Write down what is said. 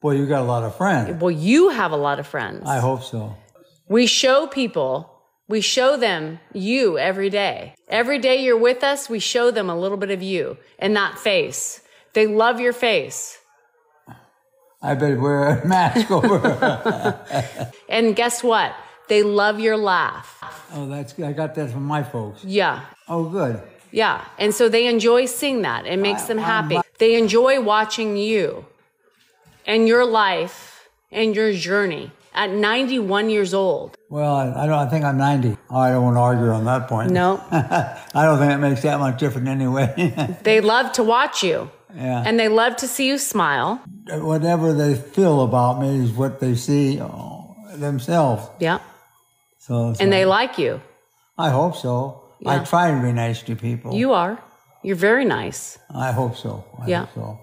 Boy, you got a lot of friends. Well, you have a lot of friends. I hope so. We show people, we show them you every day. Every day you're with us, we show them a little bit of you and that face. They love your face. I better wear a mask over. And guess what? They love your laugh. oh, that's good. I got that from my folks. Yeah. Oh, good. Yeah. And so they enjoy seeing that. It makes I- them I'm happy. They enjoy watching you and your life and your journey at 91 years old. Well, I, I don't. I think I'm 90. Oh, I don't want to argue on that point. No, I don't think it makes that much difference anyway. they love to watch you yeah. and they love to see you smile. Whatever they feel about me is what they see oh, themselves. Yeah. So, so And they like you. I hope so. I try to be nice to people. You are. You're very nice. I hope so. I Yeah. hope so.